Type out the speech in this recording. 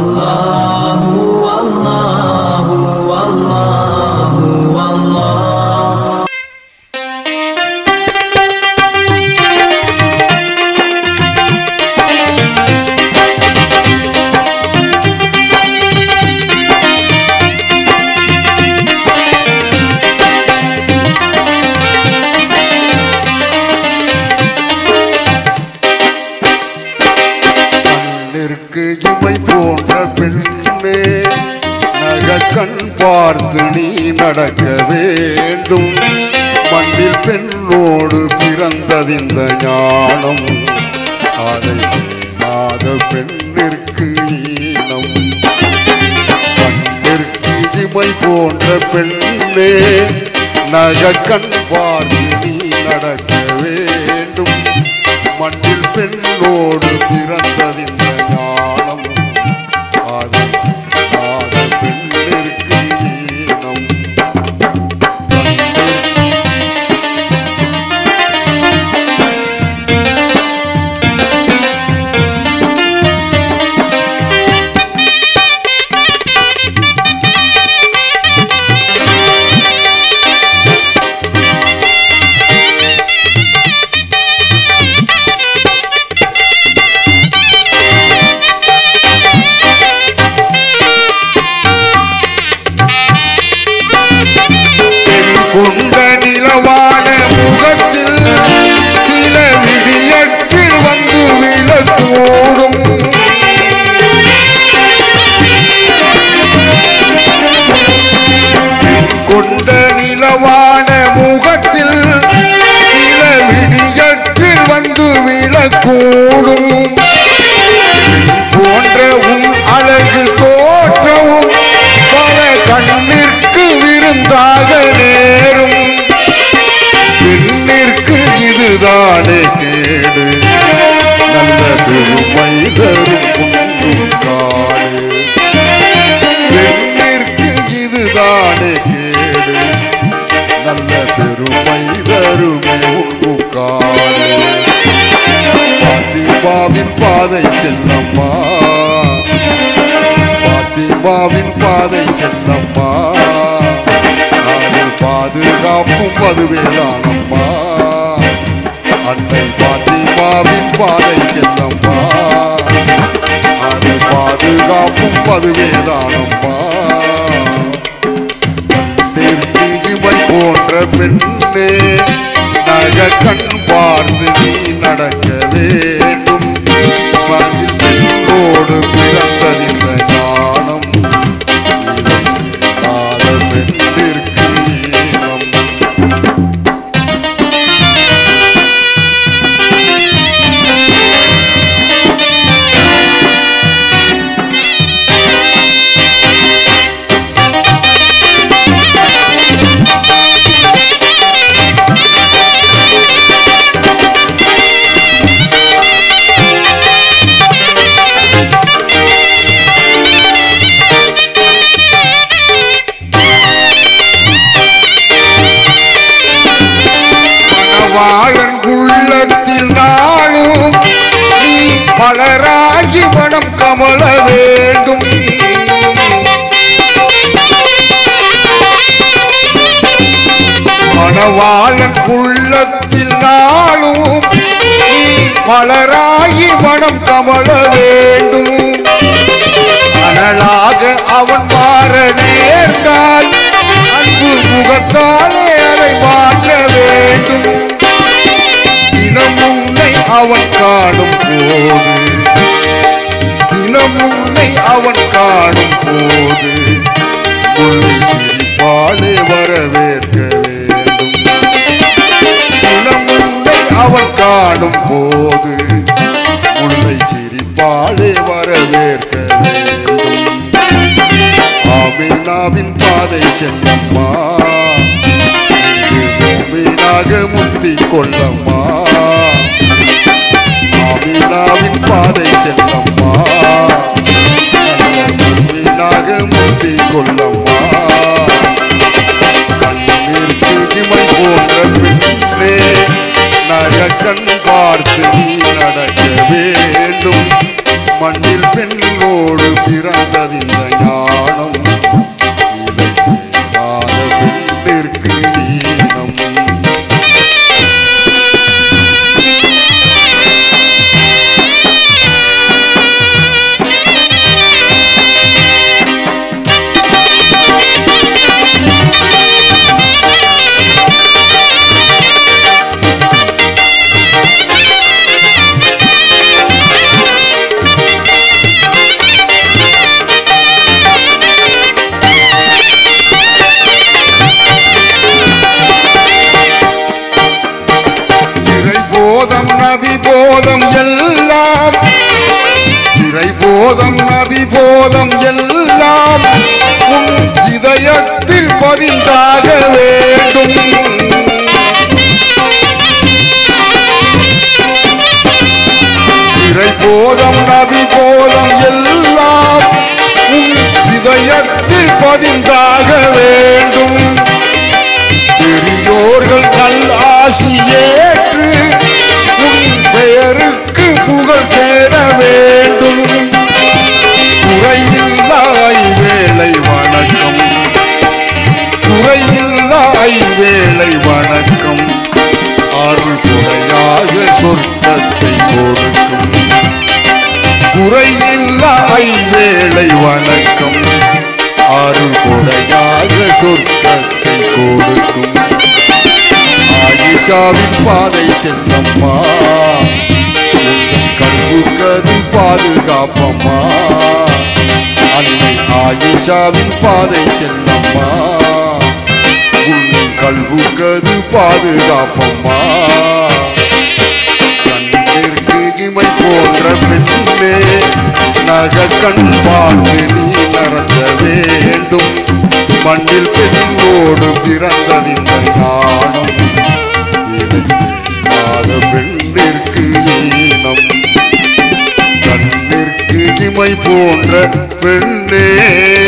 Allahu Allahu Allahu Allah Nereye gidip போன்ற பெண்ணே நகக்கண் பார்த்து நீ நடக்க வேண்டும். மண்ணில் பெண்ணோடு பிறந்ததிந்த ஞானம் அதை நாத பெண்ணிற்கு ஈனம். பெண்ணிற்கு இமை போன்ற பெண்ணே நகக்கண் பார்த்து நீ நடக்க வேண்டும். மண்ணில் பெண்ணோடு பிறந்ததின் கொண்ட நல்ல தருமை தருமே உன்னும் பாத்திமாவின் பாதை செல்லம்மா. பாத்திமாவின் பாதை செல்லம்மா. அதில் பாதுகாப்பும் அதுவேதானம்மா அன்னை பாத்திமாவின் பாதை செல்லம்மா. அது பாதுகாப்பும் அதுவேதானம்மா பெண்ணே நக கண் பார்த்து நீ நடக்கவே மனம் வேண்டும். மணவாளன் உள்ளத்தில் நாளும் நீ மலராகி மனம் கமல வேண்டும். மணலாக அவன் மாற நேர்ந்தால் அன்பு முகத்தாலே அதை மாற்ற வேண்டும். அவன் போது உன்னை சிரிப்பாளே வரவேற்க வேண்டும். ஆமீனாவின் பாதை செல்லம்மா. மீனாக முத்தி கொள்ளம்மா ஆமீனாவின் பாதை செல்லம்மா. மீனாக முத்தி கொள்ளம்மா போதம் எல்லாம். இறை போதம் நபி போதம் எல்லாம் உன் இதயத்தில் பதிந்தாக வேண்டும். இறை போதம் நபி போதம் எல்லாம் உன் இதயத்தில் பதிந்தாக வேண்டும். பெரியோர்கள் கல் ஏற்று உன் பெயருக்கு புகழ் தேட வேண்டும். குறையில்லாய் வேலை வணக்கம். குறையில்லாய் வேலை வணக்கம். அருள் குறையாக சொர்க்கத்தை கொடுக்கும். குறையில்லாய் வேலை வணக்கம். அருள் குறையாக சொர்க்க ராஜாவின் பாதை செல்லம்மா கல்புக்கது பாதுகாப்பம்மா. அன்னை ஆயிஷாவின் பாதை செல்லம்மா உன் கல்வுக்கது பாதுகாப்பம்மா. கண்ணிற்கு இமை போன்ற பெண்ணே நக கண் பார்த்து நீ நடத்த வேண்டும். மண்ணில் பெண்ணோடு பிறந்ததிந்த நாணம் போன்ற பெண்ணே.